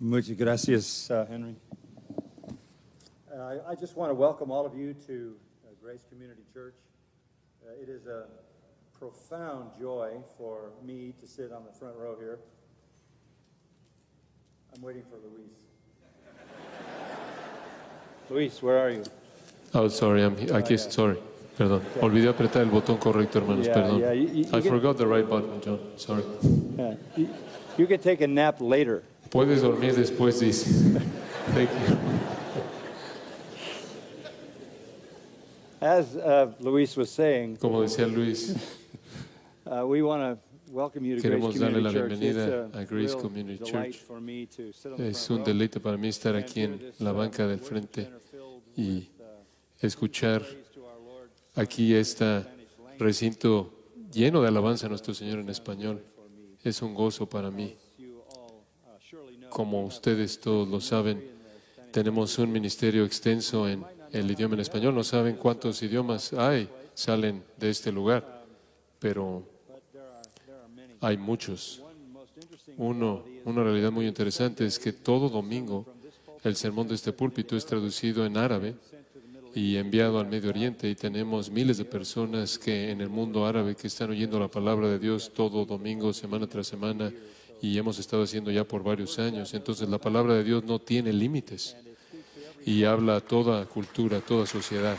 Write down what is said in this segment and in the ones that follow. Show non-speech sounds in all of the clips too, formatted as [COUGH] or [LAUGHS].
Muchas gracias, uh, Henry. Uh, I, I just want to welcome all of you to uh, Grace Community Church. Uh, it is a profound joy for me to sit on the front row here. I'm waiting for Luis. [LAUGHS] Luis, where are you? Oh, sorry, I'm he- aquí estoy. Sorry, perdón. Olvidé apretar el botón correcto, hermanos. Yeah, Perdón. yeah, you- you- I get- forgot the right button, John. Sorry. Yeah, you, you can take a nap later. Puedes dormir después, dice. Thank you. As uh, Luis was saying, Como decía Luis, uh, we want to welcome you to Grace Queremos darle la Community bienvenida a Grace Community Church. es un deleite para mí estar aquí en la banca del frente y escuchar aquí este recinto lleno de alabanza a nuestro Señor en español. Es un gozo para mí. Como ustedes todos lo saben, tenemos un ministerio extenso en el idioma en español. No saben cuántos idiomas hay, salen de este lugar, pero hay muchos. Uno, una realidad muy interesante es que todo domingo el sermón de este púlpito es traducido en árabe y enviado al Medio Oriente y tenemos miles de personas que en el mundo árabe que están oyendo la palabra de Dios todo domingo, semana tras semana y hemos estado haciendo ya por varios años. Entonces la palabra de Dios no tiene límites y habla a toda cultura, a toda sociedad.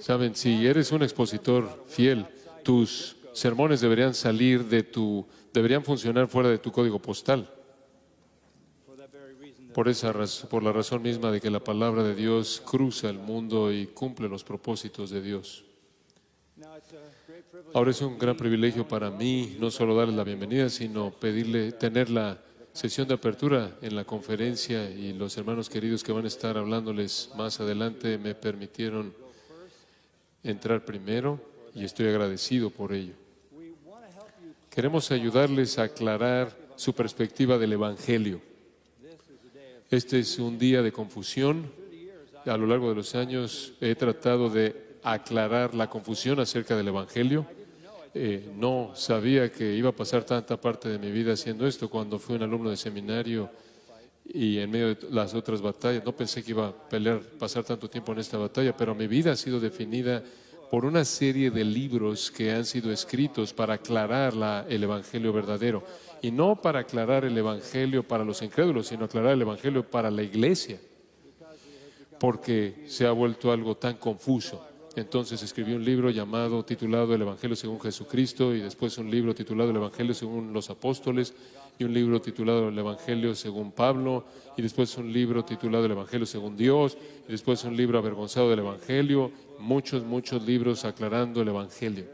Saben, si eres un expositor fiel, tus sermones deberían salir de tu, deberían funcionar fuera de tu código postal. Por esa por la razón misma de que la palabra de Dios cruza el mundo y cumple los propósitos de Dios. Ahora es un gran privilegio para mí no solo darles la bienvenida, sino pedirle tener la sesión de apertura en la conferencia y los hermanos queridos que van a estar hablándoles más adelante me permitieron entrar primero y estoy agradecido por ello. Queremos ayudarles a aclarar su perspectiva del Evangelio. Este es un día de confusión. A lo largo de los años he tratado de aclarar la confusión acerca del Evangelio. Eh, no sabía que iba a pasar tanta parte de mi vida haciendo esto cuando fui un alumno de seminario y en medio de las otras batallas. No pensé que iba a pelear, pasar tanto tiempo en esta batalla, pero mi vida ha sido definida por una serie de libros que han sido escritos para aclarar la- el Evangelio verdadero. Y no para aclarar el Evangelio para los incrédulos, sino aclarar el Evangelio para la iglesia, porque se ha vuelto algo tan confuso. Entonces escribí un libro llamado, titulado El Evangelio según Jesucristo, y después un libro titulado El Evangelio según los apóstoles, y un libro titulado El Evangelio según Pablo, y después un libro titulado El Evangelio según Dios, y después un libro avergonzado del Evangelio, muchos, muchos libros aclarando el Evangelio.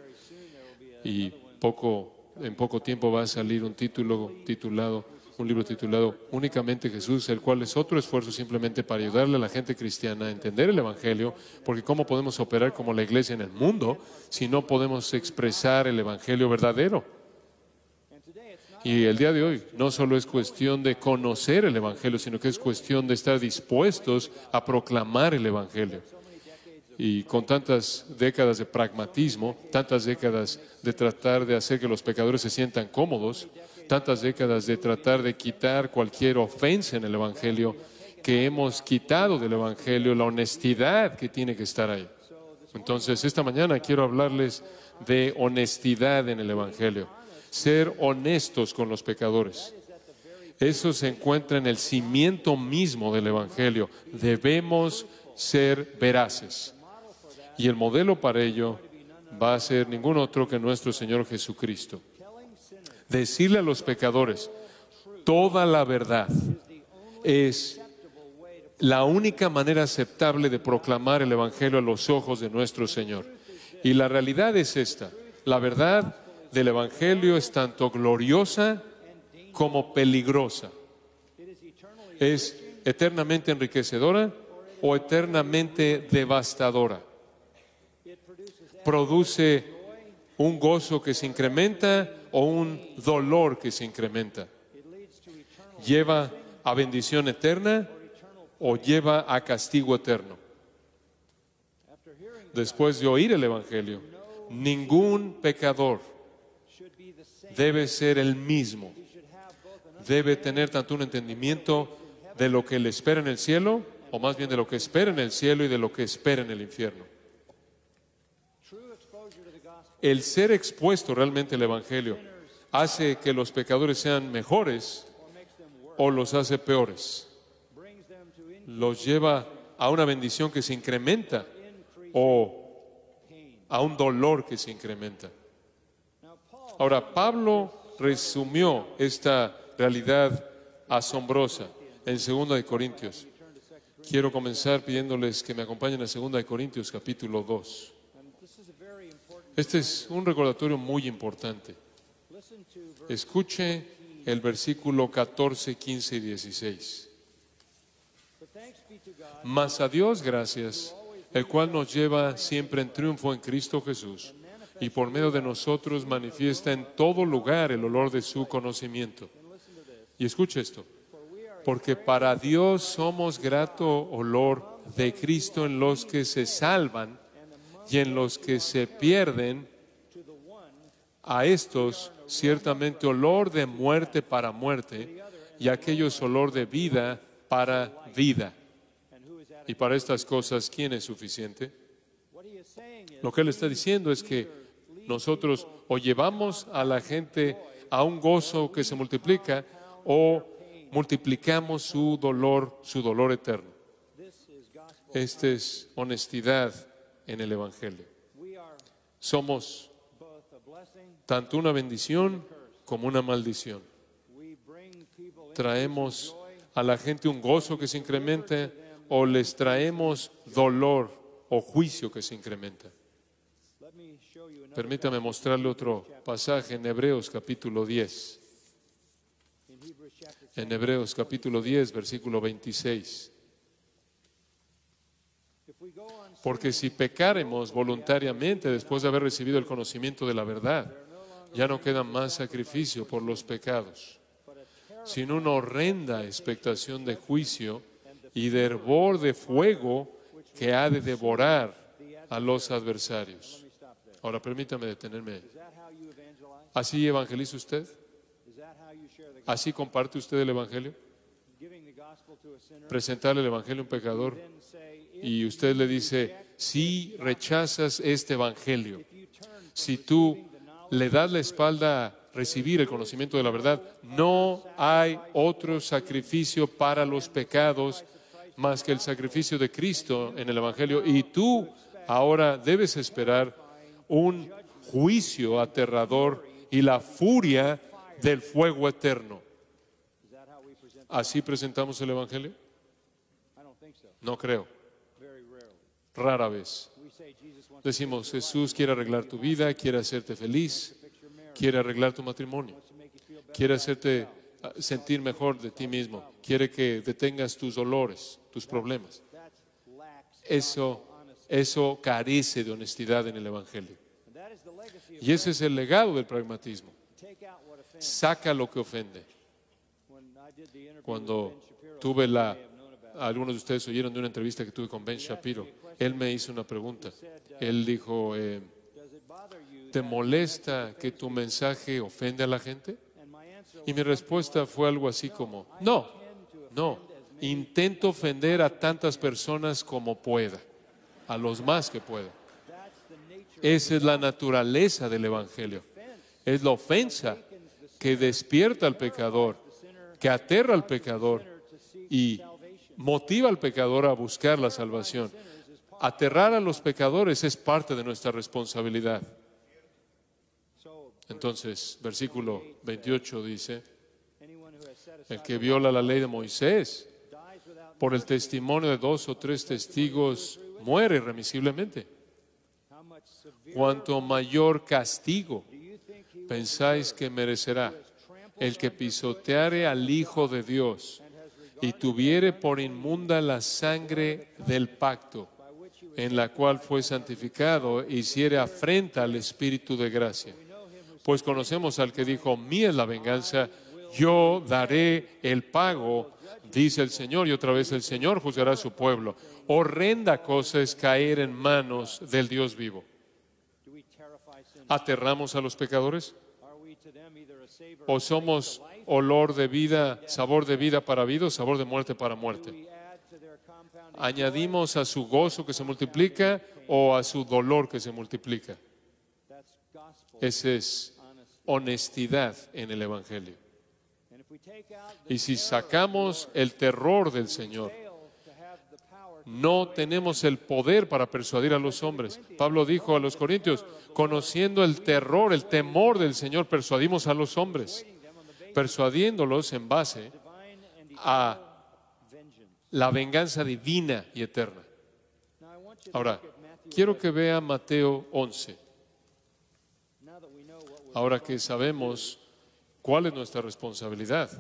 Y poco, en poco tiempo va a salir un título titulado, un libro titulado Únicamente Jesús, el cual es otro esfuerzo simplemente para ayudarle a la gente cristiana a entender el Evangelio, porque cómo podemos operar como la iglesia en el mundo si no podemos expresar el Evangelio verdadero. Y el día de hoy no solo es cuestión de conocer el Evangelio, sino que es cuestión de estar dispuestos a proclamar el Evangelio. Y con tantas décadas de pragmatismo, tantas décadas de tratar de hacer que los pecadores se sientan cómodos, tantas décadas de tratar de quitar cualquier ofensa en el Evangelio, que hemos quitado del Evangelio la honestidad que tiene que estar ahí. Entonces, esta mañana quiero hablarles de honestidad en el Evangelio, ser honestos con los pecadores. Eso se encuentra en el cimiento mismo del Evangelio. Debemos ser veraces. Y el modelo para ello va a ser ningún otro que nuestro Señor Jesucristo. Decirle a los pecadores toda la verdad es la única manera aceptable de proclamar el Evangelio a los ojos de nuestro Señor. Y la realidad es esta. La verdad del Evangelio es tanto gloriosa como peligrosa. Es eternamente enriquecedora o eternamente devastadora. Produce un gozo que se incrementa o un dolor que se incrementa. Lleva a bendición eterna o lleva a castigo eterno. Después de oír el Evangelio, ningún pecador debe ser el mismo. Debe tener tanto un entendimiento de lo que le espera en el cielo, o más bien de lo que espera en el cielo y de lo que espera en el infierno. El ser expuesto realmente al Evangelio hace que los pecadores sean mejores o los hace peores. Los lleva a una bendición que se incrementa o a un dolor que se incrementa. Ahora, Pablo resumió esta realidad asombrosa en 2 de Corintios. Quiero comenzar pidiéndoles que me acompañen a 2 de Corintios capítulo 2. Este es un recordatorio muy importante. Escuche el versículo 14, 15 y 16. Mas a Dios gracias, el cual nos lleva siempre en triunfo en Cristo Jesús y por medio de nosotros manifiesta en todo lugar el olor de su conocimiento. Y escuche esto, porque para Dios somos grato olor de Cristo en los que se salvan y en los que se pierden, a estos ciertamente olor de muerte para muerte y aquellos olor de vida para vida. Y para estas cosas, ¿quién es suficiente? Lo que él está diciendo es que nosotros o llevamos a la gente a un gozo que se multiplica o multiplicamos su dolor, su dolor eterno. Esta es honestidad en el Evangelio. Somos tanto una bendición como una maldición. Traemos a la gente un gozo que se incrementa o les traemos dolor o juicio que se incrementa. Permítame mostrarle otro pasaje en Hebreos capítulo 10. En Hebreos capítulo 10, versículo 26. Porque si pecaremos voluntariamente después de haber recibido el conocimiento de la verdad, ya no queda más sacrificio por los pecados, sino una horrenda expectación de juicio y de hervor de fuego que ha de devorar a los adversarios. Ahora permítame detenerme. ¿Así evangeliza usted? ¿Así comparte usted el Evangelio? Presentarle el Evangelio a un pecador y usted le dice, si rechazas este Evangelio, si tú le das la espalda a recibir el conocimiento de la verdad, no hay otro sacrificio para los pecados más que el sacrificio de Cristo en el Evangelio. Y tú ahora debes esperar un juicio aterrador y la furia del fuego eterno. ¿Así presentamos el Evangelio? No creo. Rara vez. Decimos, Jesús quiere arreglar tu vida, quiere hacerte feliz, quiere arreglar tu matrimonio, quiere hacerte ah, sentir mejor de ti mismo, quiere que detengas tus dolores, tus problemas. Eso, eso carece de honestidad en el Evangelio. Y ese es el legado del pragmatismo. Saca lo que ofende. Cuando tuve la, algunos de ustedes oyeron de una entrevista que tuve con Ben Shapiro, él me hizo una pregunta. Él dijo, eh, ¿te molesta que tu mensaje ofende a la gente? Y mi respuesta fue algo así como, no, no, intento ofender a tantas personas como pueda, a los más que pueda. Esa es la naturaleza del Evangelio. Es la ofensa que despierta al pecador, que aterra al pecador y motiva al pecador a buscar la salvación. Aterrar a los pecadores es parte de nuestra responsabilidad. Entonces, versículo 28 dice, el que viola la ley de Moisés por el testimonio de dos o tres testigos muere irremisiblemente. Cuanto mayor castigo pensáis que merecerá el que pisoteare al Hijo de Dios y tuviere por inmunda la sangre del pacto en la cual fue santificado, e hiciere afrenta al Espíritu de gracia. Pues conocemos al que dijo, mía es la venganza, yo daré el pago, dice el Señor, y otra vez el Señor juzgará a su pueblo. Horrenda cosa es caer en manos del Dios vivo. ¿Aterramos a los pecadores? ¿O somos olor de vida, sabor de vida para vida sabor de muerte para muerte? ¿Añadimos a su gozo que se multiplica o a su dolor que se multiplica? Esa es honestidad en el Evangelio. Y si sacamos el terror del Señor, no tenemos el poder para persuadir a los hombres. Pablo dijo a los corintios, conociendo el terror, el temor del Señor, persuadimos a los hombres, persuadiéndolos en base a la venganza divina y eterna. Ahora, quiero que vea Mateo 11. now that we know what was Ahora que sabemos cuál es nuestra responsabilidad,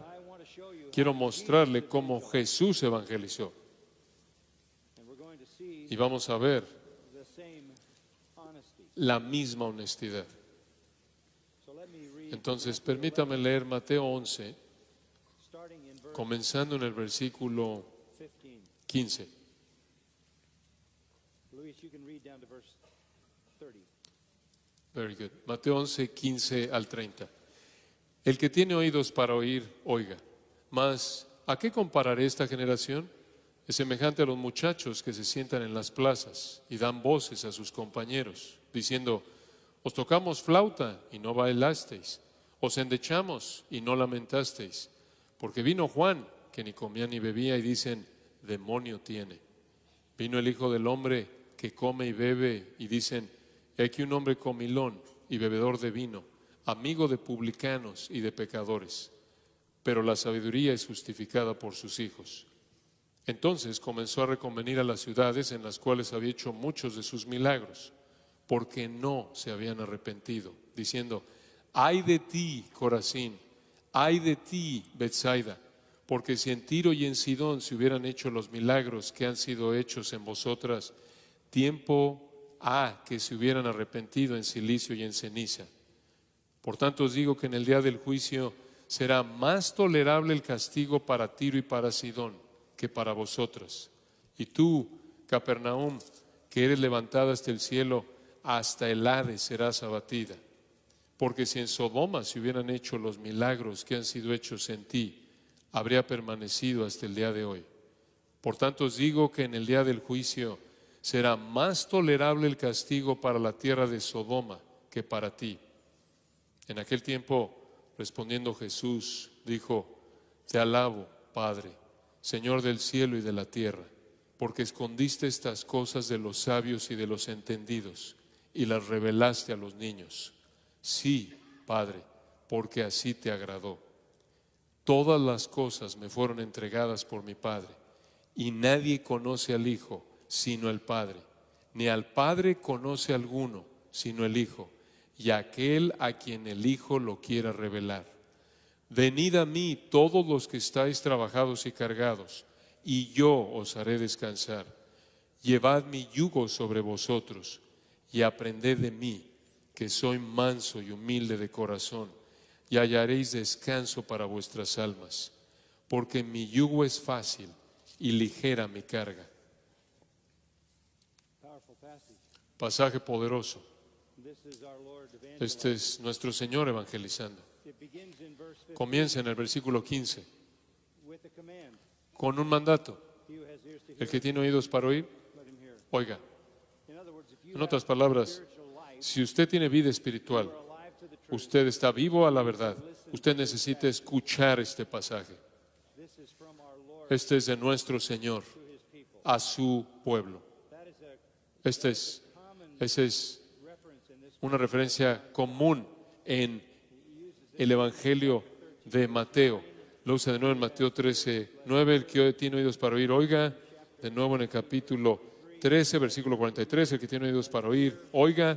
quiero mostrarle cómo Jesús evangelizó. Y vamos a ver la misma honestidad. Entonces, permítame leer Mateo 11, starting in verse comenzando en el versículo 15. 15. Luis, you can read down to verse 30. Very good. Mateo 11, 15 al 30. El que tiene oídos para oír, oiga. Mas, ¿a qué compararé esta generación? Es semejante a los muchachos que se sientan en las plazas y dan voces a sus compañeros, diciendo, os tocamos flauta y no bailasteis, os endechamos y no lamentasteis, porque vino Juan, que ni comía ni bebía, y dicen, demonio tiene. Vino el Hijo del Hombre que come y bebe y dicen, he aquí un hombre comilón y bebedor de vino, amigo de publicanos y de pecadores, pero la sabiduría es justificada por sus hijos. Entonces comenzó a reconvenir a las ciudades en las cuales había hecho muchos de sus milagros, porque no se habían arrepentido, diciendo, ay de ti, Corazín, ay de ti, Bethsaida, porque si en Tiro y en Sidón se hubieran hecho los milagros que han sido hechos en vosotras, tiempo ha que se hubieran arrepentido en silicio y en ceniza. Por tanto os digo que en el día del juicio será más tolerable el castigo para Tiro y para Sidón que para vosotras. Y tú, Capernaum, que eres levantada hasta el cielo, hasta el Hades serás abatida. Porque si en Sodoma se hubieran hecho los milagros que han sido hechos en ti, habría permanecido hasta el día de hoy. Por tanto os digo que en el día del juicio será más tolerable el castigo para la tierra de Sodoma que para ti. En aquel tiempo, respondiendo Jesús, dijo, Te alabo, Padre, Señor del cielo y de la tierra, porque escondiste estas cosas de los sabios y de los entendidos y las revelaste a los niños. Sí, Padre, porque así te agradó. Todas las cosas me fueron entregadas por mi Padre, y nadie conoce al Hijo sino el Padre, ni al Padre conoce alguno sino el Hijo, y aquel a quien el Hijo lo quiera revelar. Venid a mí todos los que estáis trabajados y cargados, y yo os haré descansar. Llevad mi yugo sobre vosotros, y aprended de mí, que soy manso y humilde de corazón, y hallaréis descanso para vuestras almas, porque mi yugo es fácil y ligera mi carga. Pasaje poderoso. Este es nuestro Señor evangelizando. It begins in verse 15 Comienza en el versículo 15 with a command. con un mandato. El que tiene oídos para oír, oiga. En otras palabras, si usted tiene vida espiritual, usted está vivo a la verdad. Usted necesita escuchar este pasaje. Este es de nuestro Señor a su pueblo. Este es, esa es una referencia común en el Evangelio de Mateo. Lo usa de nuevo en Mateo 13, 9, el que tiene oídos para oír, oiga. De nuevo en el capítulo 13, versículo 43, el que tiene oídos para oír, oiga.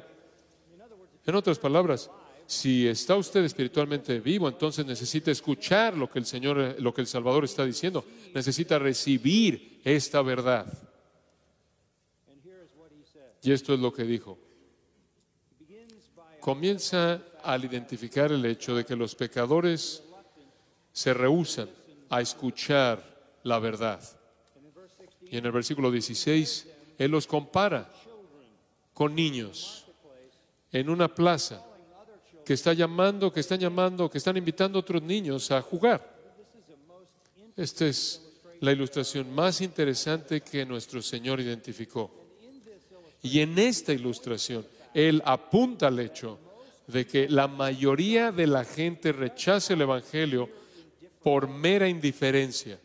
En otras palabras, si está usted espiritualmente vivo, entonces necesita escuchar lo que el Señor, lo que el Salvador está diciendo. Necesita recibir esta verdad. Y esto es lo que dijo. Comienza al identificar el hecho de que los pecadores se rehusan a escuchar la verdad. and in verse 16, Y en el versículo 16, Él los compara con niños en una plaza que está llamando, que están llamando, que están invitando a otros niños a jugar. Esta es la ilustración más interesante que nuestro Señor identificó. Y en esta ilustración, Él apunta al hecho de que la mayoría de la gente rechaza el Evangelio por mera indiferencia.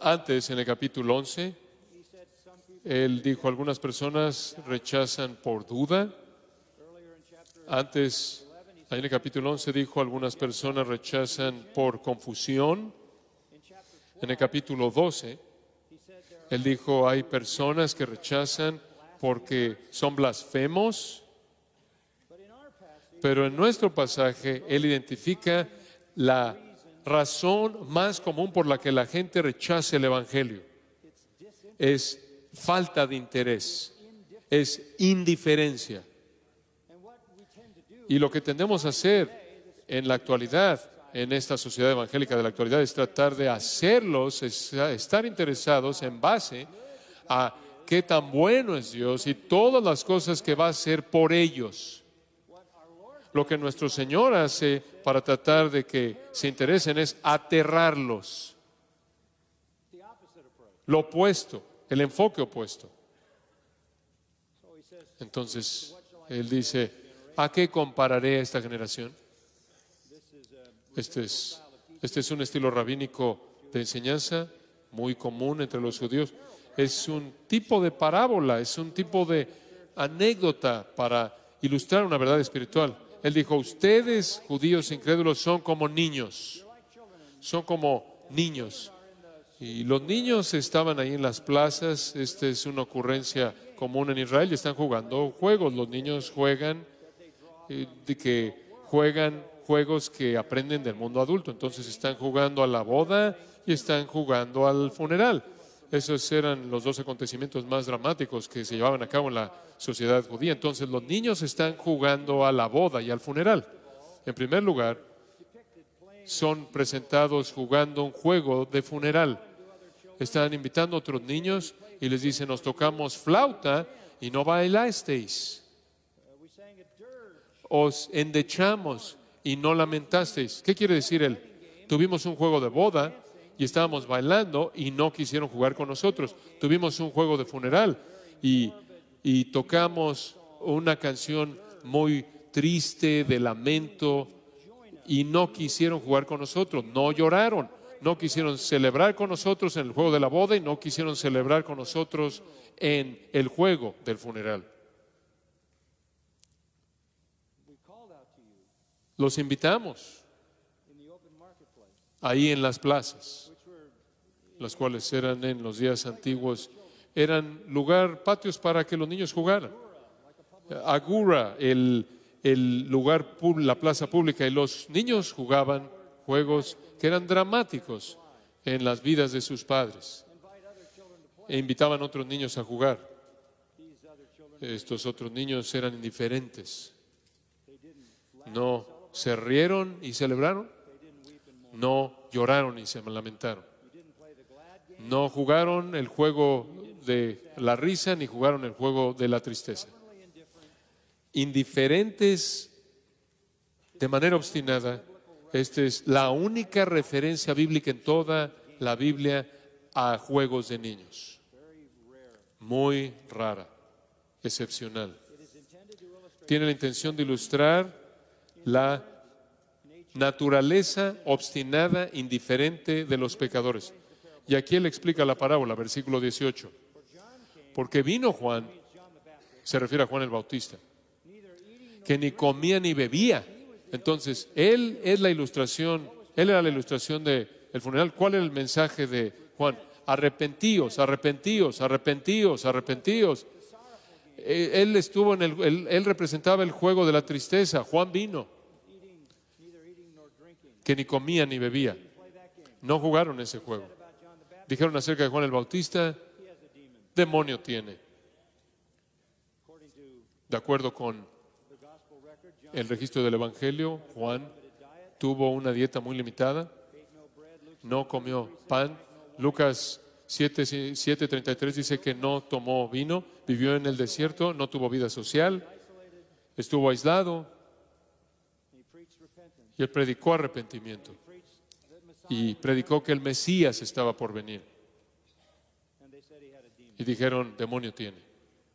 Antes, en el capítulo 11, Él dijo, algunas personas rechazan por duda. Antes, ahí en el capítulo 11 dijo, algunas personas rechazan por confusión. En el capítulo 12, Él dijo, hay personas que rechazan porque son blasfemos. Pero en nuestro pasaje, Él identifica la razón más común por la que la gente rechaza el Evangelio. Es falta de interés, es indiferencia. Y lo que tendemos a hacer en la actualidad, en esta sociedad evangélica de la actualidad, es tratar de hacerlos es- estar interesados en base a qué tan bueno es Dios y todas las cosas que va a hacer por ellos. Lo que nuestro Señor hace para tratar de que se interesen es aterrarlos. Lo opuesto, el enfoque opuesto. Entonces, Él dice, ¿a qué compararé a esta generación? Este es, este es un estilo rabínico de enseñanza muy común entre los judíos. Es un tipo de parábola, es un tipo de anécdota para ilustrar una verdad espiritual. Él dijo, ustedes, judíos incrédulos, son como niños, son como niños. Y los niños estaban ahí en las plazas, esta es una ocurrencia común en Israel, y están jugando juegos. Los niños juegan, eh, de que juegan juegos que aprenden del mundo adulto. Entonces están jugando a la boda y están jugando al funeral. Esos eran los dos acontecimientos más dramáticos que se llevaban a cabo en la sociedad judía. Entonces los niños están jugando a la boda y al funeral. En primer lugar, son presentados jugando un juego de funeral. Están invitando a otros niños y les dicen, nos tocamos flauta y no bailasteis. Os endechamos y no lamentasteis. ¿Qué quiere decir él? Tuvimos un juego de boda y estábamos bailando y no quisieron jugar con nosotros. Tuvimos un juego de funeral y, y tocamos una canción muy triste de lamento y no quisieron jugar con nosotros, no lloraron, no quisieron celebrar con nosotros en el juego de la boda y no quisieron celebrar con nosotros en el juego del funeral. Los invitamos ahí en las plazas, las cuales eran en los días antiguos, eran lugar, patios para que los niños jugaran. Agura, el, el lugar, la plaza pública, y los niños jugaban juegos que eran dramáticos en las vidas de sus padres. E invitaban a otros niños a jugar. Estos otros niños eran indiferentes. No se rieron y celebraron. No lloraron y se lamentaron. No jugaron el juego de la risa ni jugaron el juego de la tristeza. Indiferentes de manera obstinada. Esta es la única referencia bíblica en toda la Biblia a juegos de niños. Muy rara, excepcional. Tiene la intención de ilustrar la naturaleza obstinada, indiferente de los pecadores. Y aquí él explica la parábola, versículo 18. Porque vino Juan, se refiere a Juan el Bautista, que ni comía ni bebía. Entonces, él es la ilustración, él era la ilustración del funeral. ¿Cuál era el mensaje de Juan? Arrepentíos, arrepentíos, arrepentíos, arrepentíos. Eh, Él estuvo en el, él, él representaba el juego de la tristeza. Juan vino, que ni comía ni bebía. No jugaron ese juego. Dijeron acerca de Juan el Bautista, demonio tiene. De acuerdo con el registro del Evangelio, Juan tuvo una dieta muy limitada, no comió pan. Lucas 7, 7:33 dice que no tomó vino, vivió en el desierto, no tuvo vida social estuvo aislado y él predicó arrepentimiento y predicó que el Mesías estaba por venir. Y dijeron, demonio tiene.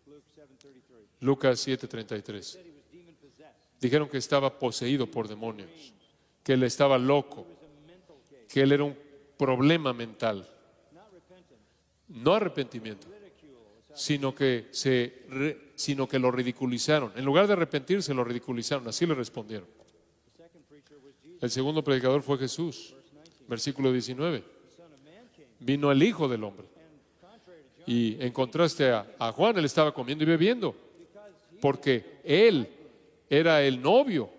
Luke 7:33. Lucas 7:33. Said he was demon possessed. Dijeron que estaba poseído por demonios, que él estaba loco, que él era un problema mental, no arrepentimiento, sino que, se sino que lo ridiculizaron. En lugar de arrepentirse, lo ridiculizaron. Así le respondieron. El segundo predicador fue Jesús. verse 19. Versículo 19. The Son of Man came, Vino el Hijo del Hombre. Y en contraste a, a Juan, él estaba comiendo y bebiendo, porque él era el novio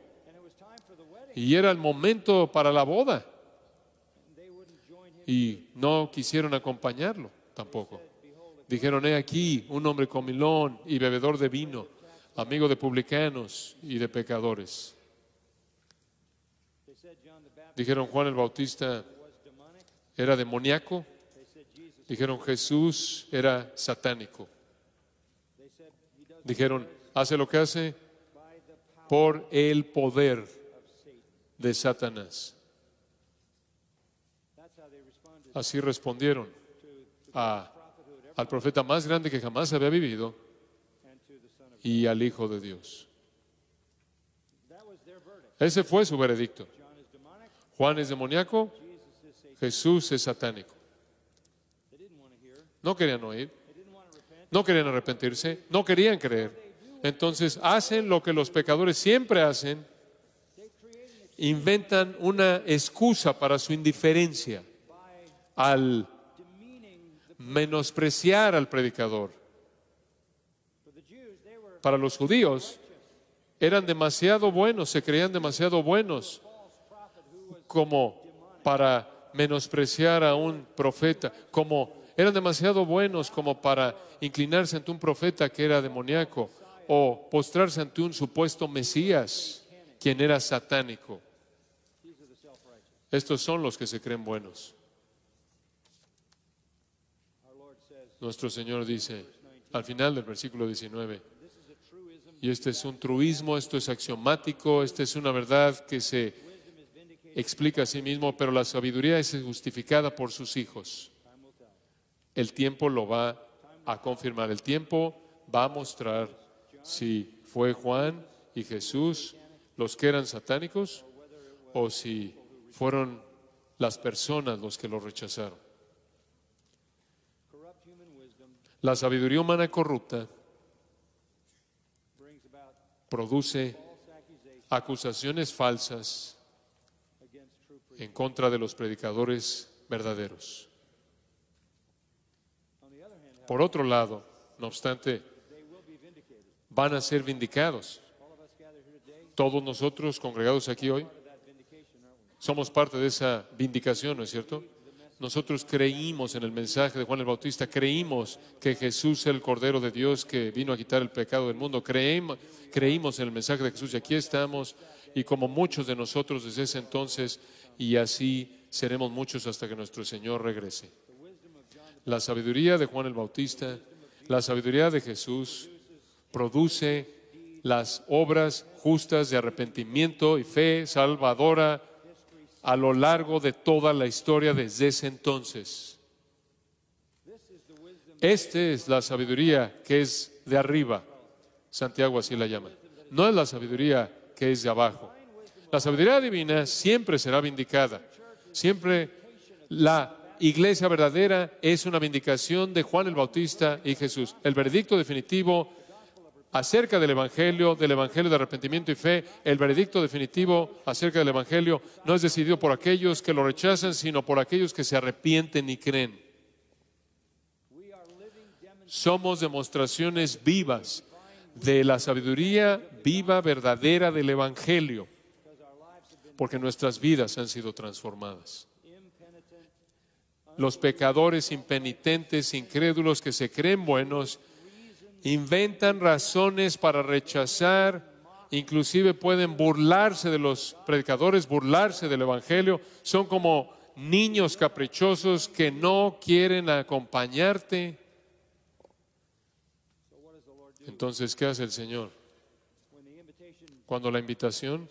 y era el momento para la boda. Y no quisieron acompañarlo tampoco. Dijeron, he aquí un hombre comilón y bebedor de vino, amigo de publicanos y de pecadores. Dijeron, Juan el Bautista era demoníaco. Dijeron, Jesús era satánico. Dijeron, hace lo que hace por el poder de Satanás. Así respondieron al profeta más grande que jamás había vivido y al Hijo de Dios. Ese fue su veredicto. Juan es demoníaco. Jesús es satánico. No querían oír, no querían arrepentirse, no querían creer. Entonces hacen lo que los pecadores siempre hacen, inventan una excusa para su indiferencia al menospreciar al predicador. Para los judíos eran demasiado buenos, se creían demasiado buenos como para menospreciar a un profeta, como eran demasiado buenos como para inclinarse ante un profeta que era demoníaco o postrarse ante un supuesto Mesías, quien era satánico. Estos son los que se creen buenos. Nuestro Señor dice al final del versículo 19, this is a truism. y este es un truismo, esto es axiomático, esta es una verdad que se explica a sí mismo, pero la sabiduría es justificada por sus hijos. El tiempo lo va a confirmar, el tiempo va a mostrar si fue Juan y Jesús los que eran satánicos o si fueron las personas los que lo rechazaron. La sabiduría humana corrupta produce acusaciones falsas en contra de los predicadores verdaderos. Por otro lado, no obstante, van a ser vindicados. Todos nosotros congregados aquí hoy somos parte de esa vindicación, ¿no es cierto? Nosotros creímos en el mensaje de Juan el Bautista, creímos que Jesús es el Cordero de Dios que vino a quitar el pecado del mundo, creímos en el mensaje de Jesús y aquí estamos y como muchos de nosotros desde ese entonces y así seremos muchos hasta que nuestro Señor regrese. La sabiduría de Juan el Bautista, la sabiduría de Jesús produce las obras justas de arrepentimiento y fe salvadora a lo largo de toda la historia desde ese entonces. Esta es la sabiduría que es de arriba. Santiago así la llama. No es la sabiduría que es de abajo. La sabiduría divina siempre será vindicada. Siempre la iglesia verdadera es una vindicación de Juan el Bautista y Jesús. El veredicto definitivo acerca del Evangelio, del Evangelio de arrepentimiento y fe, el veredicto definitivo acerca del Evangelio no es decidido por aquellos que lo rechazan, sino por aquellos que se arrepienten y creen. Somos demostraciones vivas de la sabiduría viva, verdadera del Evangelio, porque nuestras vidas han sido transformadas. Los pecadores impenitentes, incrédulos que se creen buenos, inventan razones para rechazar, inclusive pueden burlarse de los predicadores, burlarse del Evangelio, son como niños caprichosos que no quieren acompañarte. Entonces, ¿qué hace el Señor? Cuando la invitación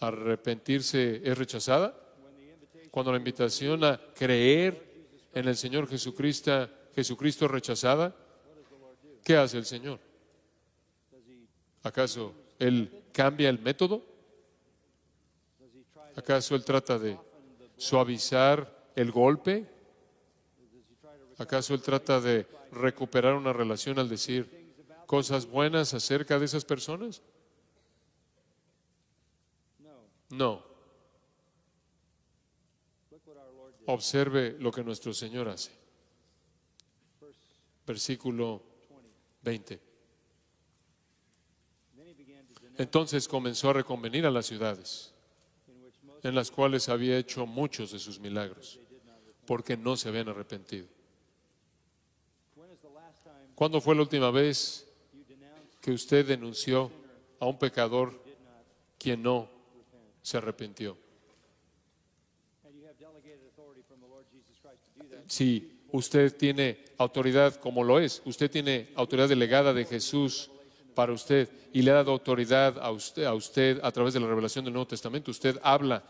a arrepentirse es rechazada, cuando la invitación a creer en el Señor Jesucristo, Jesucristo es rechazada, ¿qué hace el Señor? ¿Acaso Él cambia el método? ¿Acaso Él trata de suavizar el golpe? ¿Acaso Él trata de recuperar una relación al decir cosas buenas acerca de esas personas? No. Observe lo que nuestro Señor hace. Versículo 20. Entonces comenzó a reconvenir a las ciudades en las cuales había hecho muchos de sus milagros, porque no se habían arrepentido. ¿Cuándo fue la última vez que usted denunció a un pecador quien no se arrepintió? Si usted tiene autoridad como lo es, usted tiene autoridad delegada de Jesús para usted y le ha dado autoridad a usted, a usted a través de la revelación del Nuevo Testamento. Usted habla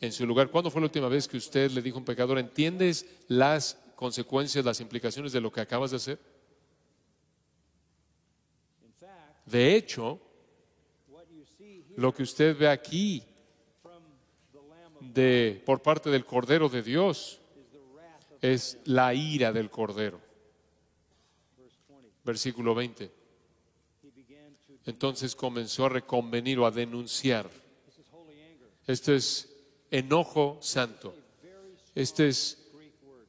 en su lugar. ¿Cuándo fue la última vez que usted le dijo a un pecador, ¿entiendes las consecuencias, las implicaciones de lo que acabas de hacer? De hecho, lo que usted ve aquí de, por parte del Cordero de Dios es la ira del Cordero. Versículo 20. Entonces comenzó a reconvenir o a denunciar. Esto es enojo santo. Esta es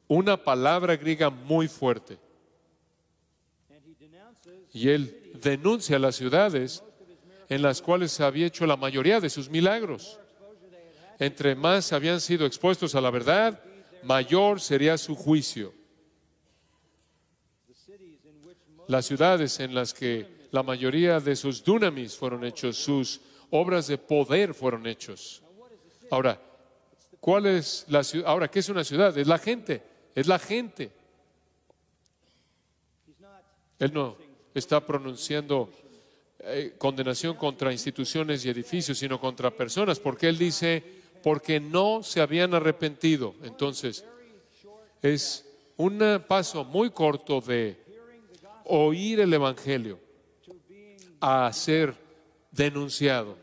una palabra griega muy fuerte. Y él denuncia las ciudades en las cuales había hecho la mayoría de sus milagros. Entre más habían sido expuestos a la verdad, mayor sería su juicio. Las ciudades en las que la mayoría de sus dunamis fueron hechos, sus obras de poder fueron hechos. Ahora, ¿cuál es la ciudad? Ahora, ¿qué es una ciudad? Es la gente, es la gente. Él no está pronunciando eh, condenación contra instituciones y edificios, sino contra personas, porque él dice, porque no se habían arrepentido. Entonces, es un paso muy corto de oír el Evangelio a ser denunciado,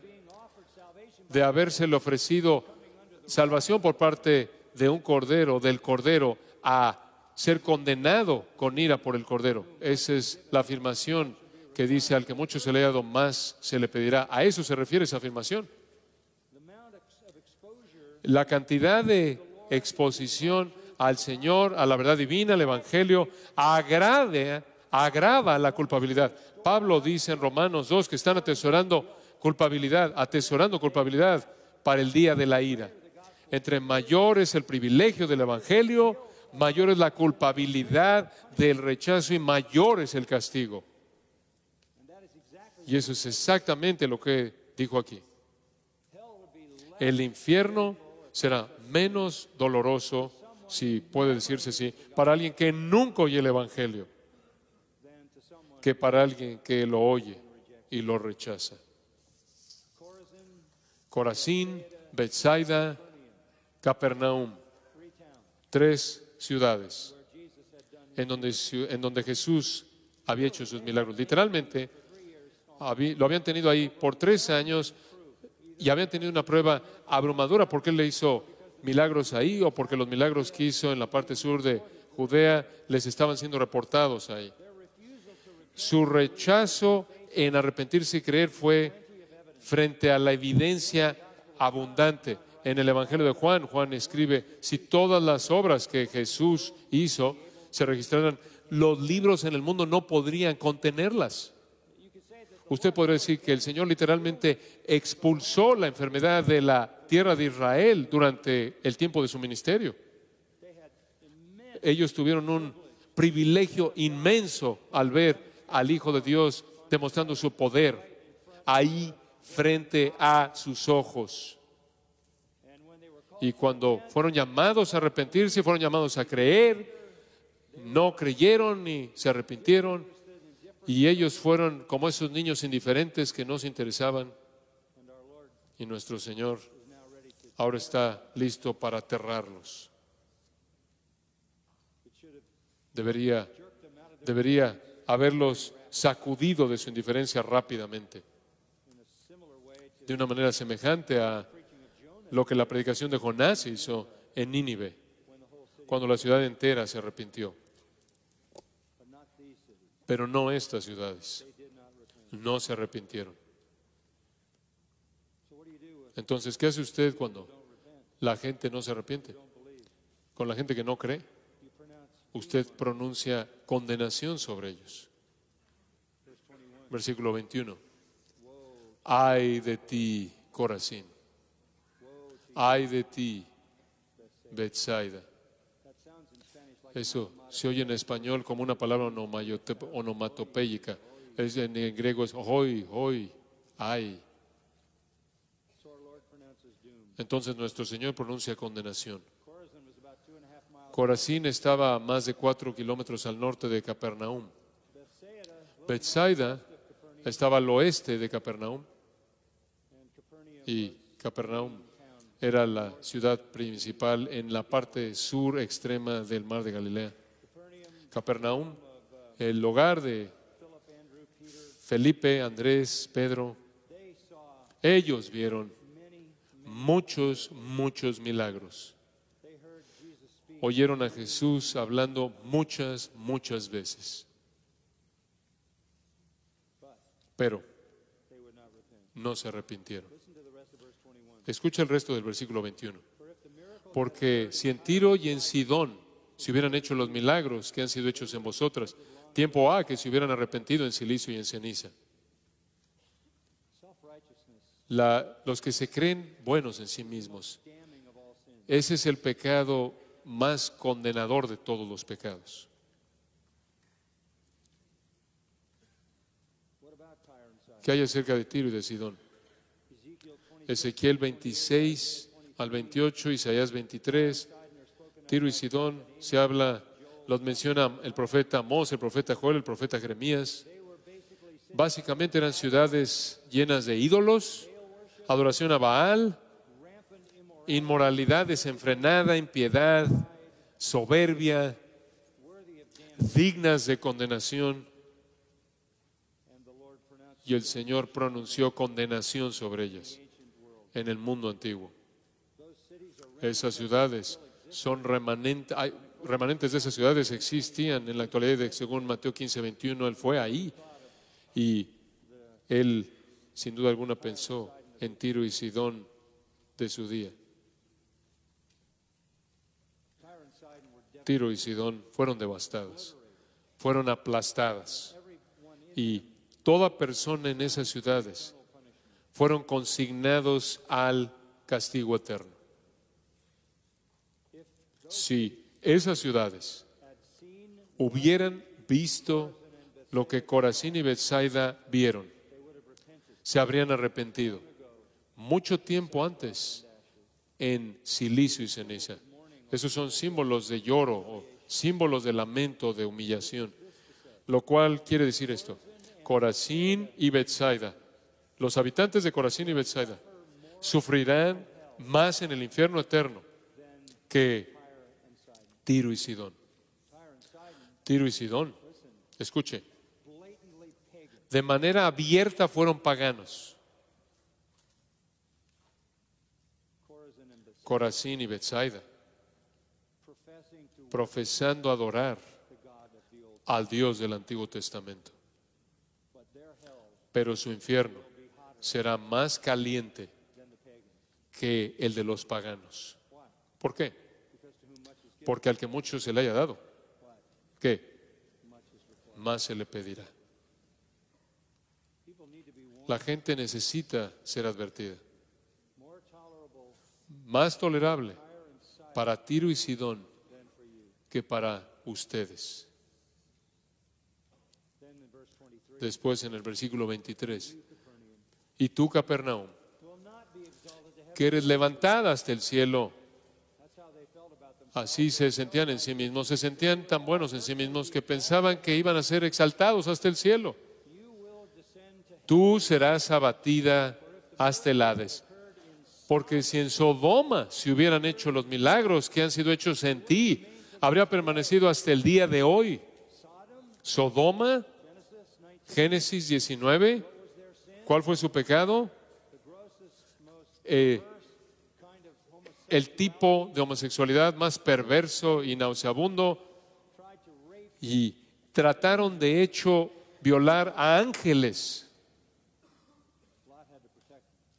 de habérsele ofrecido salvación por parte de un cordero, del cordero, a ser condenado con ira por el cordero. Esa es la afirmación que dice al que mucho se le ha dado, más se le pedirá. A eso se refiere esa afirmación. La cantidad de exposición al Señor, a la verdad divina, al Evangelio, agrade, agrava la culpabilidad. Pablo dice en Romanos 2 que están atesorando culpabilidad, atesorando culpabilidad para el día de la ira. Entre mayor es el privilegio del Evangelio, mayor es la culpabilidad del rechazo y mayor es el castigo. Y eso es exactamente lo que dijo aquí. El infierno será menos doloroso, si puede decirse así, para alguien que nunca oye el Evangelio, que para alguien que lo oye y lo rechaza. Corazín, Bethsaida, Capernaum, tres ciudades en donde, en donde Jesús había hecho sus milagros. Literalmente, lo habían tenido ahí por tres años y habían tenido una prueba abrumadora porque él le hizo milagros ahí o porque los milagros que hizo en la parte sur de Judea les estaban siendo reportados ahí. Su rechazo en arrepentirse y creer fue frente a la evidencia abundante. En el Evangelio de Juan, Juan escribe, si todas las obras que Jesús hizo se registraran, los libros en el mundo no podrían contenerlas. Usted podría decir que el Señor literalmente expulsó la enfermedad de la tierra de Israel durante el tiempo de su ministerio. Ellos tuvieron un privilegio inmenso al ver al Hijo de Dios demostrando su poder ahí frente a sus ojos. Y cuando fueron llamados a arrepentirse, fueron llamados a creer, no creyeron ni se arrepintieron y ellos fueron como esos niños indiferentes que no se interesaban Y nuestro Señor ahora está listo para aterrarlos. Debería, debería haberlos sacudido de su indiferencia rápidamente, de una manera semejante a lo que la predicación de Jonás hizo en Nínive, cuando la ciudad entera se arrepintió. Pero no estas ciudades, no se arrepintieron. Entonces, ¿qué hace usted cuando la gente no se arrepiente? Con la gente que no cree, usted pronuncia condenación sobre ellos. verse 21. Versículo 21. Woe, Ay de ti, Corazín. Ay de ti, Bethsaida. Eso se oye en español como una palabra onomatopéyica. En, en griego es hoy, hoy, ay. Entonces nuestro Señor pronuncia condenación. Corazín estaba a más de cuatro kilómetros al norte de Capernaum. Bethsaida, estaba al oeste de Capernaum y Capernaum era la ciudad principal en la parte sur extrema del mar de Galilea. Capernaum el hogar de. Felipe, Andrés, Pedro, ellos vieron muchos, muchos milagros. Oyeron a Jesús hablando muchas, muchas veces, pero no se arrepintieron. Listen to the rest of verse 21. Escucha el resto del versículo 21. For if the miracle Porque si en Tiro y en Sidón se hubieran hecho los milagros que han sido hechos en vosotras, tiempo ha que se hubieran arrepentido en silicio y en ceniza. los que se creen buenos en sí mismos, ese es el pecado más condenador de todos los pecados. ¿Qué hay acerca de Tiro y de Sidón? Ezekiel 20. Ezequiel 26 al 28, Isaías 23, Sidon are spoken Tiro y Sidón se habla, los menciona el profeta Amós, el profeta Joel, el profeta Jeremías. Básicamente eran ciudades llenas de ídolos, adoración a Baal, inmoralidad desenfrenada, impiedad, soberbia, dignas de condenación. Y el Señor pronunció condenación sobre ellas en el mundo antiguo. Esas ciudades son remanentes, remanentes de esas ciudades existían en la actualidad, según Mateo 15, 21, él fue ahí y él sin duda alguna pensó en Tiro y Sidón de su día. Tiro y Sidón fueron devastadas, fueron aplastadas y toda persona en esas ciudades fueron consignados al castigo eterno. Si esas ciudades hubieran visto lo que Corazín y Bethsaida vieron, se habrían arrepentido mucho tiempo antes en silicio y ceniza. Esos son símbolos de lloro o símbolos de lamento, de humillación. Lo cual quiere decir esto. Corazín y Bethsaida, los habitantes de Corazín y Bethsaida, sufrirán más en el infierno eterno que. Tiro y Sidón. Tiro y Sidón, escuche, de manera abierta fueron paganos. Corazín y Bethsaida, profesando adorar al Dios del Antiguo Testamento. Pero su infierno será más caliente que el de los paganos. ¿Por qué? Porque al que mucho se le haya dado? ¿qué? Más se le pedirá. La gente necesita ser advertida. Más tolerable para Tiro y Sidón que para ustedes. Then in verse 23, Después en el versículo 23. you, Capernaum, Y tú, Capernaum, que eres levantada hasta el cielo. Así se sentían en sí mismos, se sentían tan buenos en sí mismos que pensaban que iban a ser exaltados hasta el cielo. Tú serás abatida hasta el Hades. Porque si en Sodoma se hubieran hecho los milagros que han sido hechos en ti, habría permanecido hasta el día de hoy. Sodoma, Génesis 19, ¿cuál fue su pecado? Eh, el tipo de homosexualidad más perverso y nauseabundo y trataron de hecho violar a ángeles.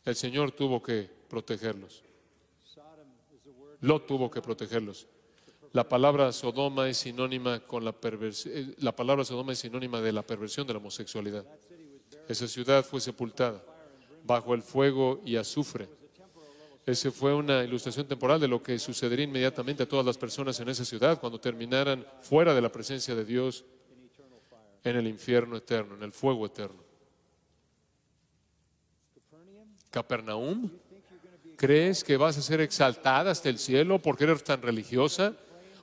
El Señor tuvo que protegerlos. Lo tuvo que protegerlos. La palabra Sodoma es sinónima con la perversión. La palabra Sodoma es sinónima de la perversión de la homosexualidad. Esa ciudad fue sepultada bajo el fuego y azufre. Esa fue una ilustración temporal de lo que sucedería inmediatamente a todas las personas en esa ciudad cuando terminaran fuera de la presencia de Dios en el infierno eterno, en el fuego eterno. Capernaum, ¿crees que vas a ser exaltada hasta el cielo porque eres tan religiosa?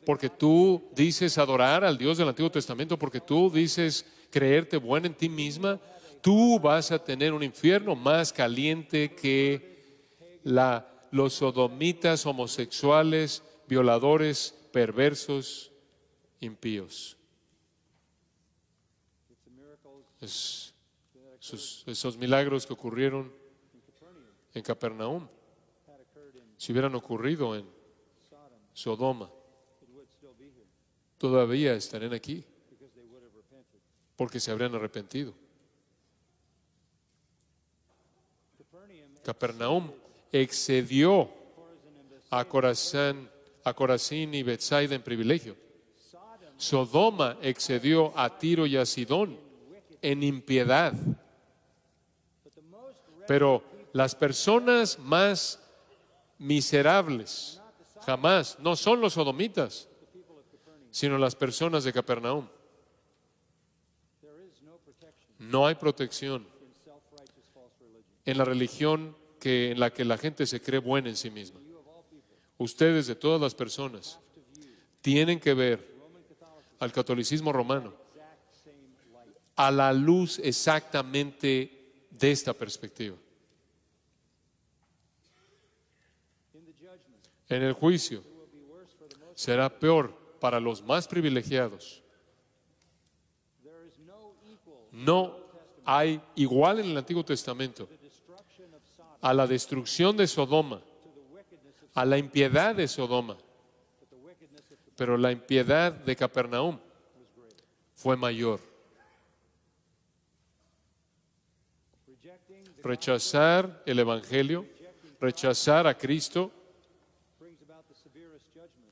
Porque tú dices adorar al Dios del Antiguo Testamento, porque tú dices creerte buena en ti misma, tú vas a tener un infierno más caliente que la, los sodomitas, homosexuales, violadores, perversos, impíos. Es- esos, esos milagros que ocurrieron en Capernaum, si hubieran ocurrido en Sodoma, todavía estarían aquí, porque se habrían arrepentido. Capernaum excedió a Corazán, a Corazín y Bethsaida en privilegio. Sodoma excedió a Tiro y a Sidón en impiedad. Pero las personas más miserables jamás no son los sodomitas, sino las personas de Capernaum. No hay protección en la religión que, en la que la gente se cree buena en sí misma. Ustedes de todas las personas tienen que ver al catolicismo romano a la luz exactamente de esta perspectiva. En el juicio será peor para los más privilegiados. No hay igual en el Antiguo Testamento a la destrucción de Sodoma, a la impiedad de Sodoma, pero la impiedad de Capernaum fue mayor. Rechazar el Evangelio, rechazar a Cristo,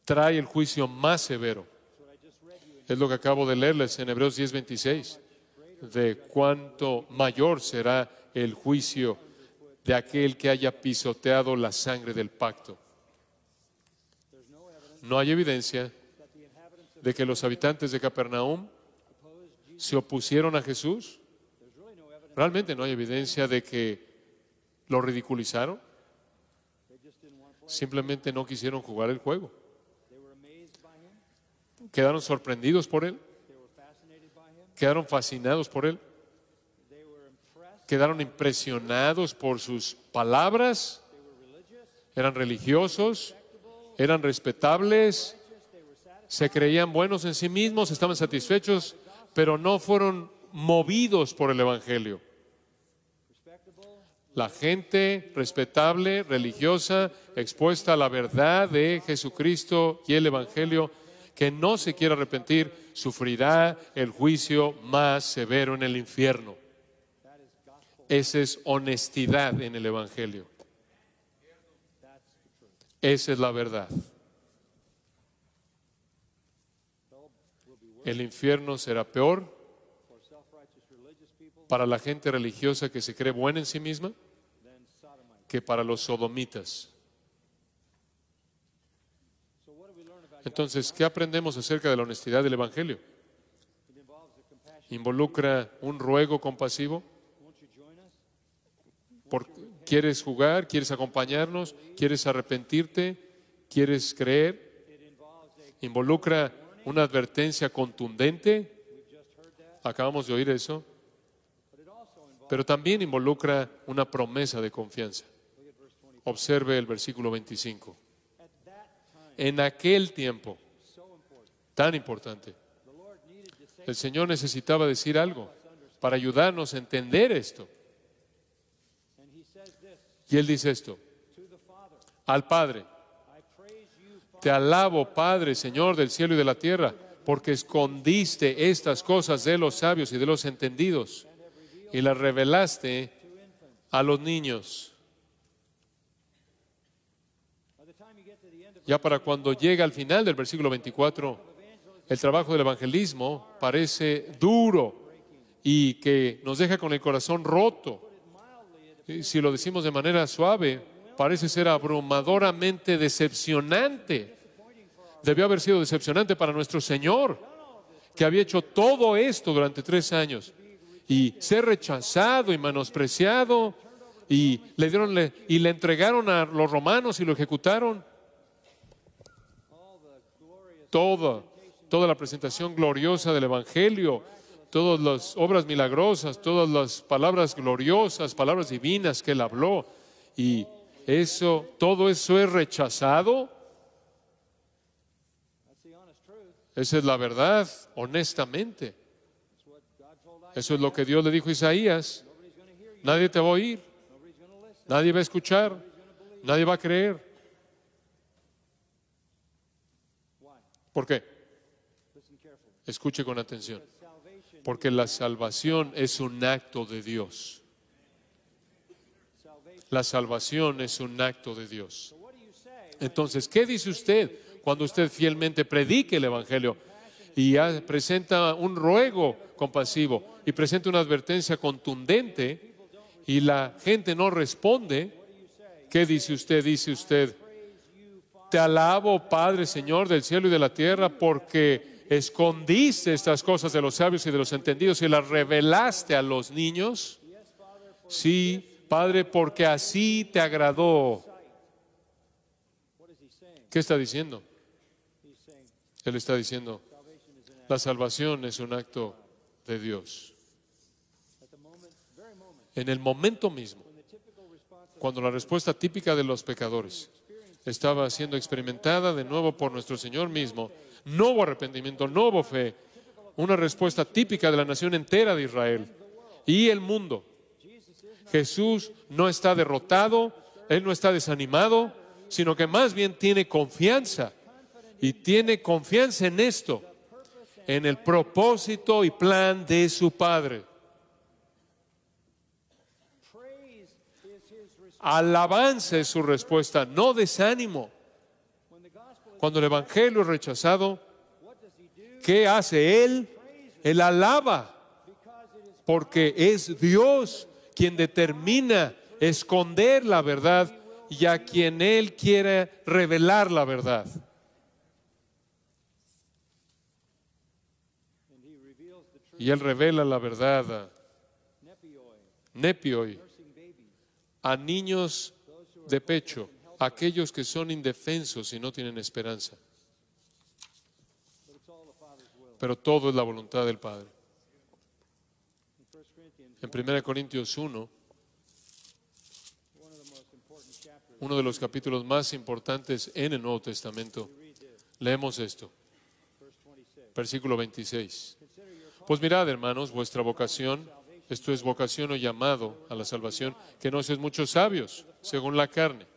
trae el juicio más severo. Es lo que acabo de leerles en Hebreos 10:26, de cuánto mayor será el juicio de aquel que haya pisoteado la sangre del pacto. No hay evidencia de que los habitantes de Capernaum se opusieron a Jesús. Realmente no hay evidencia de que lo ridiculizaron. Simplemente no quisieron jugar el juego. Quedaron sorprendidos por él. Quedaron fascinados por él. Quedaron impresionados por sus palabras. Eran religiosos. Eran respetables. Se creían buenos en sí mismos. Estaban satisfechos. Pero no fueron movidos por el Evangelio. La gente respetable, religiosa, expuesta a la verdad de Jesucristo y el Evangelio, que no se quiera arrepentir, sufrirá el juicio más severo en el infierno. Esa es honestidad en el Evangelio. Esa es la verdad. El infierno será peor para la gente religiosa que se cree buena en sí misma que para los sodomitas. Entonces, ¿qué aprendemos acerca de la honestidad del Evangelio? ¿Involucra un ruego compasivo? ¿Quieres jugar? ¿Quieres acompañarnos? ¿Quieres arrepentirte? ¿Quieres creer? ¿Involucra una advertencia contundente? Acabamos de oír eso. Pero también involucra una promesa de confianza. Observe el versículo 25. At that time, En aquel tiempo, tan importante, el Señor necesitaba decir algo para ayudarnos a entender esto. Y Él dice esto, al Padre, te alabo, Padre, Señor del cielo y de la tierra, porque escondiste estas cosas de los sabios y de los entendidos y las revelaste a los niños. Ya para cuando llega al final del versículo 24, el trabajo del evangelismo parece duro y que nos deja con el corazón roto. Si lo decimos de manera suave, parece ser abrumadoramente decepcionante. Debió haber sido decepcionante para nuestro Señor, que había hecho todo esto durante tres años y ser rechazado y menospreciado y le dieron y le entregaron a los romanos y lo ejecutaron toda, toda la presentación gloriosa del Evangelio, todas las obras milagrosas, todas las palabras gloriosas, palabras divinas que él habló. Y eso, todo eso es rechazado. Esa es la verdad, honestamente. Eso es lo que Dios le dijo a Isaías. Nadie te va a oír, nadie va a escuchar, nadie va a creer. ¿Por qué? Escuche con atención. Porque la salvación es un acto de Dios. La salvación es un acto de Dios. Entonces, ¿qué dice usted cuando usted fielmente predique el Evangelio y presenta un ruego compasivo y presenta una advertencia contundente y la gente no responde? ¿Qué dice usted? Dice usted, te alabo, Padre, Señor del cielo y de la tierra, porque escondiste estas cosas de los sabios y de los entendidos y las revelaste a los niños. Sí, Padre, porque así te agradó. ¿Qué está diciendo? Él está diciendo, la salvación es un acto de Dios. En el momento mismo, cuando la respuesta típica de los pecadores estaba siendo experimentada de nuevo por nuestro Señor mismo, no hubo arrepentimiento, no hubo fe, una respuesta típica de la nación entera de Israel y el mundo. Jesús no está derrotado, Él no está desanimado, sino que más bien tiene confianza y tiene confianza en esto, en el propósito y plan de su Padre. Alabanza es su respuesta, no desánimo. Cuando el Evangelio es rechazado? ¿qué hace Él? Él alaba, porque es Dios quien determina esconder la verdad y a quien Él quiere revelar la verdad. Y Él revela la verdad a Nepioi, a niños de pecho, aquellos que son indefensos y no tienen esperanza. Pero todo es la voluntad del Padre. In 1 Corinthians, En 1 Corintios 1, one of the most important chapters, uno de los capítulos más importantes en el Nuevo Testamento, leemos esto, verse 26. versículo 26. Consider your call Pues mirad, hermanos, vuestra vocación, esto es vocación o llamado a la salvación, que no sois muchos sabios, según la carne,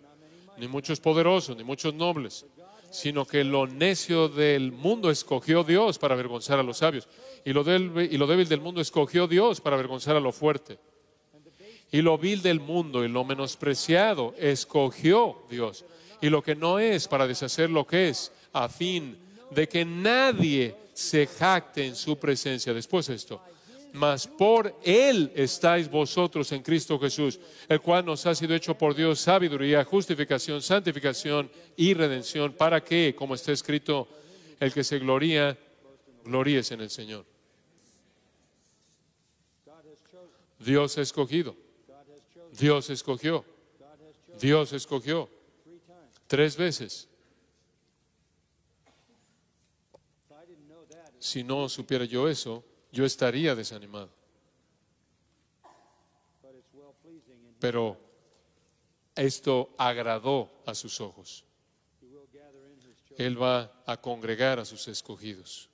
ni muchos poderosos, ni muchos nobles, sino que lo necio del mundo escogió Dios para avergonzar a los sabios, y lo, del- y lo débil del mundo escogió Dios para avergonzar a lo fuerte. Y lo vil del mundo y lo menospreciado escogió Dios. Y lo que no es para deshacer lo que es, a fin de que nadie se jacte en su presencia. Después esto. Mas por Él estáis vosotros en Cristo Jesús, el cual nos ha sido hecho por Dios sabiduría, justificación, santificación y redención, para que, como está escrito, el que se gloría, gloríese en el Señor. Dios ha escogido, Dios escogió, Dios escogió tres veces. Si no supiera yo eso, yo estaría desanimado. Pero esto agradó a sus ojos. Él va a congregar a sus escogidos.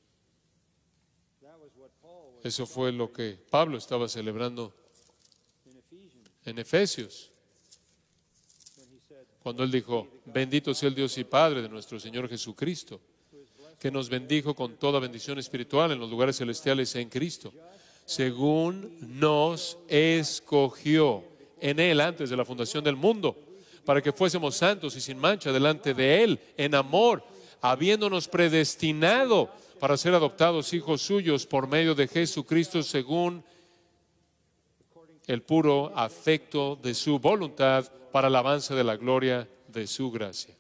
Eso fue lo que Pablo estaba celebrando en Efesios, cuando él dijo, bendito sea el Dios y Padre de nuestro Señor Jesucristo, que nos bendijo con toda bendición espiritual en los lugares celestiales en Cristo, según nos escogió en Él antes de la fundación del mundo, para que fuésemos santos y sin mancha delante de Él, en amor, habiéndonos predestinado para ser adoptados hijos suyos por medio de Jesucristo, según el puro afecto de su voluntad para el avance de la gloria de su gracia.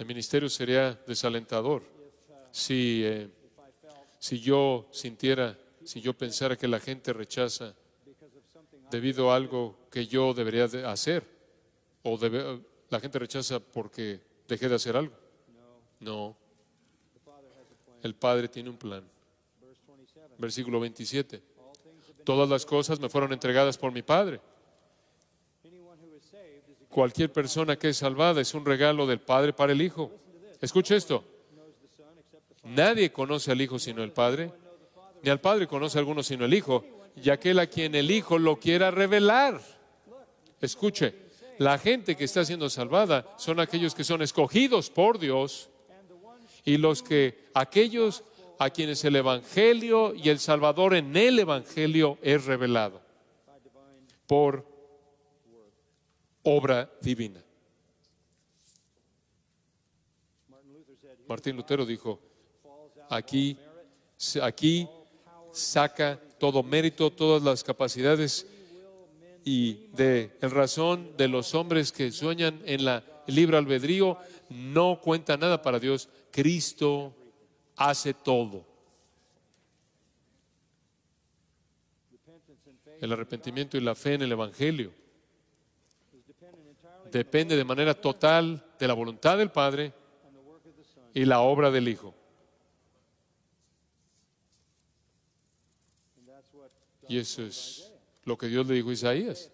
El ministerio sería desalentador si, eh, si yo sintiera, si yo pensara que la gente rechaza debido a algo que yo debería de hacer, o debe- la gente rechaza porque dejé de hacer algo. no. El Padre tiene un plan. Verse 27. Versículo 27. All things have been Todas las cosas me fueron entregadas por mi Padre. Cualquier persona que es salvada es un regalo del Padre para el Hijo. Escuche esto. Nadie conoce al Hijo sino el Padre, ni al Padre conoce a alguno sino el Hijo, y aquel a quien el Hijo lo quiera revelar. Escuche, la gente que está siendo salvada son aquellos que son escogidos por Dios y los que aquellos a quienes el Evangelio y el Salvador en el Evangelio es revelado por obra divina. Martín Lutero dijo, aquí, aquí saca todo mérito, todas las capacidades y de en razón de los hombres que sueñan en la libre albedrío, no cuenta nada para Dios. Cristo hace todo. El arrepentimiento y la fe en el Evangelio depende de manera total de la voluntad del Padre y la obra del Hijo. Y eso es lo que Dios le dijo a Isaías.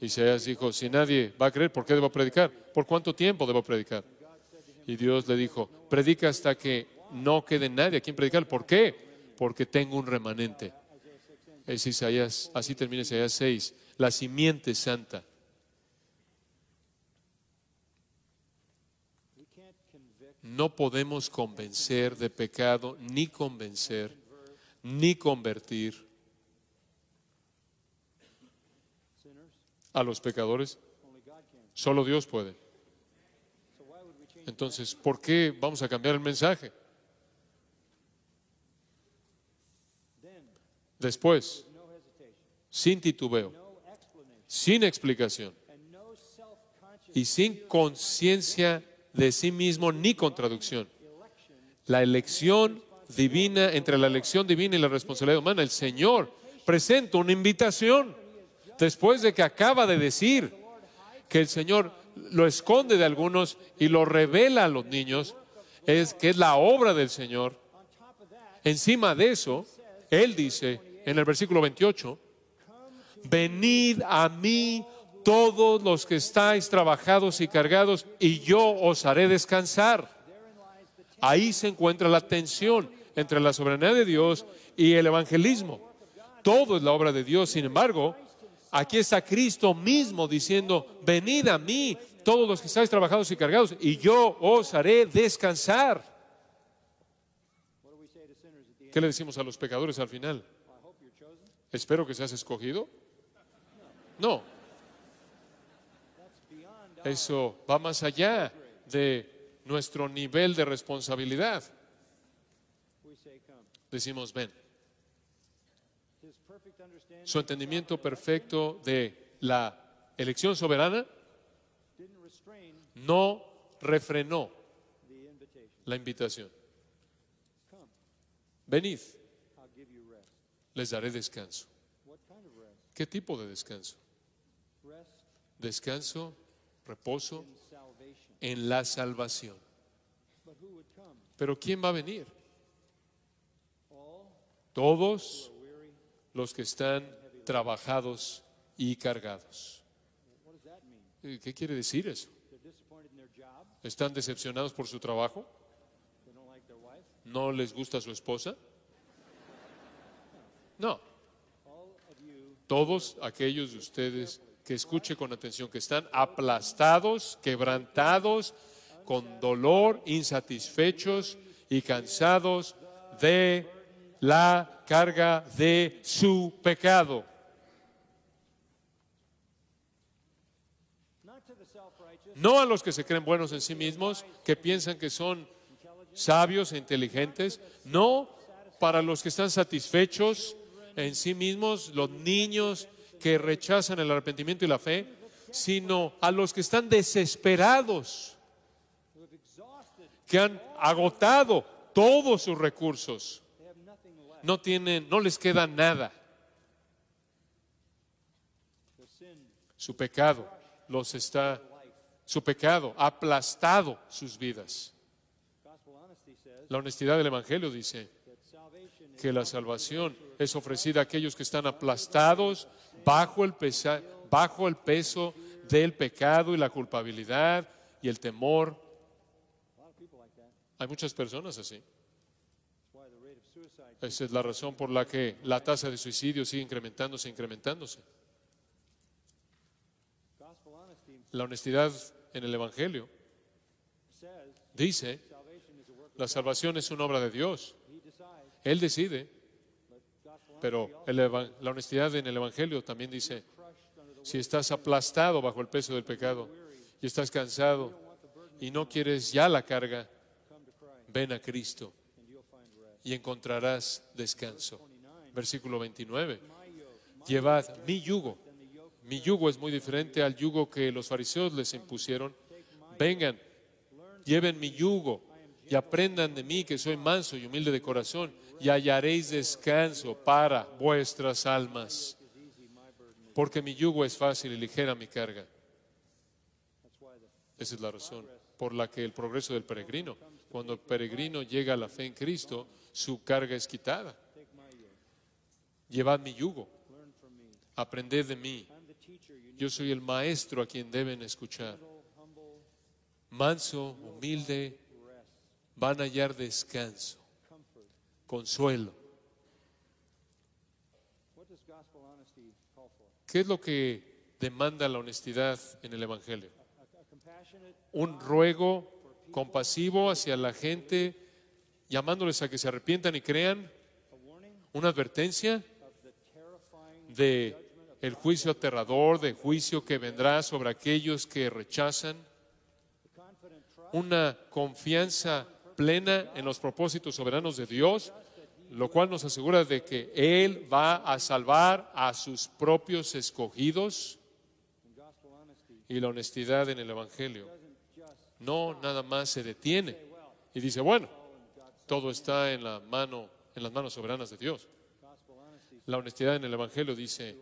Isaías dijo, si nadie va a creer, ¿por qué debo predicar? ¿Por cuánto tiempo debo predicar? Y Dios le dijo, predica hasta que no quede nadie a quien predicar. ¿Por qué? Porque tengo un remanente. Es Isaías, así termina Isaías 6, la simiente santa. No podemos convencer de pecado, ni convencer, ni convertir a los pecadores. Solo Dios puede. Entonces, ¿por qué vamos a cambiar el mensaje? Después, sin titubeo, sin explicación y sin conciencia de sí mismo ni contradicción. La elección divina, entre la elección divina y la responsabilidad humana, el Señor presenta una invitación después de que acaba de decir que el Señor lo esconde de algunos y lo revela a los niños, es que es la obra del Señor. Encima de eso, Él dice en el versículo 28, venid a mí todos los que estáis trabajados y cargados, y yo os haré descansar. Ahí se encuentra la tensión entre la soberanía de Dios y el evangelismo. Todo es la obra de Dios, sin embargo, aquí está Cristo mismo diciendo, venid a mí todos los que estáis trabajados y cargados, y yo os haré descansar. ¿Qué le decimos a los pecadores al final? Espero que seas escogido. No, eso va más allá de nuestro nivel de responsabilidad. Decimos, ven, su entendimiento perfecto de la elección soberana no refrenó la invitación. Venid, les daré descanso. ¿Qué tipo de descanso? Descanso, reposo en la salvación. Pero ¿quién va a venir? Todos los que están trabajados y cargados. Eh, ¿Qué quiere decir eso? ¿Están decepcionados por su trabajo? ¿No les gusta su esposa? No. Todos aquellos de ustedes que escuche con atención, que están aplastados, quebrantados, con dolor, insatisfechos y cansados de la carga de su pecado. No a los que se creen buenos en sí mismos, que piensan que son sabios e inteligentes, no para los que están satisfechos en sí mismos, los niños que rechazan el arrepentimiento y la fe, sino a los que están desesperados, que han agotado todos sus recursos, no tienen, no les queda nada. Su pecado los está, su pecado ha aplastado sus vidas. La honestidad del Evangelio dice que la salvación es ofrecida a aquellos que están aplastados bajo el, pesa- bajo el peso del pecado y la culpabilidad y el temor. Hay muchas personas así. Esa es la razón por la que la tasa de suicidio sigue incrementándose, incrementándose. La honestidad en el Evangelio dice, la salvación es una obra de Dios. Él decide, pero la honestidad en el Evangelio también dice, si estás aplastado bajo el peso del pecado y estás cansado y no quieres ya la carga, ven a Cristo y encontrarás descanso. 29 Versículo 29. my yoke Llevad mi yugo. Mi yugo es muy diferente al yugo que los fariseos les impusieron. Vengan, lleven mi yugo y aprendan de mí que soy manso y humilde de corazón y hallaréis descanso para vuestras almas. Porque mi yugo es fácil y ligera mi carga. Esa es la razón por la que el progreso del peregrino, cuando el peregrino llega a la fe en Cristo, su carga es quitada. Llevad mi yugo, aprended de mí. Yo soy el maestro a quien deben escuchar. Manso, humilde, van a hallar descanso, consuelo. ¿Qué es lo que demanda la honestidad en el Evangelio? Un ruego compasivo hacia la gente, llamándoles a que se arrepientan y crean, una advertencia de el juicio aterrador, de juicio que vendrá sobre aquellos que rechazan, una confianza plena en los propósitos soberanos de Dios, lo cual nos asegura de que Él va a salvar a sus propios escogidos y la honestidad en el Evangelio. No nada más se detiene y dice, bueno, todo está en la mano, en las manos soberanas de Dios. La honestidad en el Evangelio dice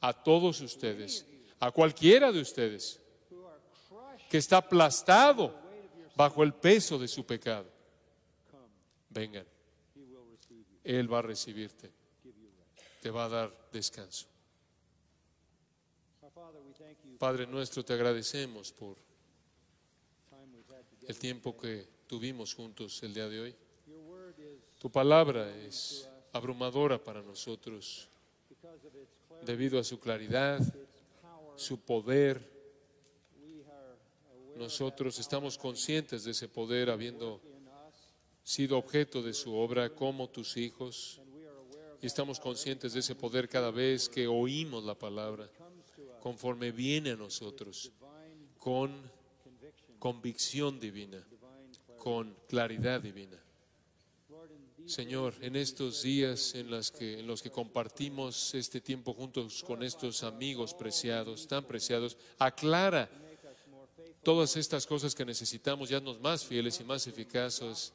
a todos ustedes, a cualquiera de ustedes que está aplastado bajo el peso de su pecado, vengan, Él va a recibirte, te va a dar descanso. Padre nuestro, te agradecemos por el tiempo que tuvimos juntos el día de hoy. Tu palabra es abrumadora para nosotros debido a su claridad, su poder. Nosotros estamos conscientes de ese poder habiendo sido objeto de su obra como tus hijos y estamos conscientes de ese poder cada vez que oímos la palabra conforme viene a nosotros con convicción divina, con claridad divina. Señor, en estos días en, que, en los que compartimos este tiempo juntos con estos amigos preciados, tan preciados, aclara todas estas cosas que necesitamos, ya nos más fieles y más eficaces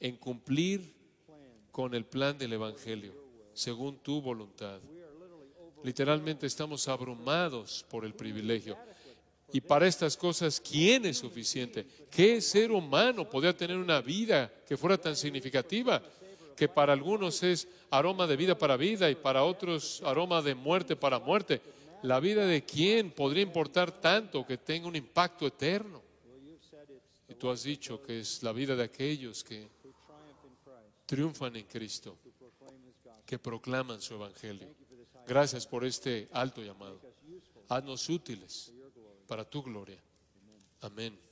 en cumplir con el plan del Evangelio, según tu voluntad. Literalmente estamos abrumados por el privilegio. Y para estas cosas, ¿quién es suficiente? ¿Qué ser humano podría tener una vida que fuera tan significativa? Que para algunos es aroma de vida para vida y para otros aroma de muerte para muerte. La vida de quién podría importar tanto que tenga un impacto eterno. Y tú has dicho que es la vida de aquellos que triunfan en Cristo, que proclaman su evangelio. Gracias por este alto llamado. Haznos útiles para tu gloria. Amén.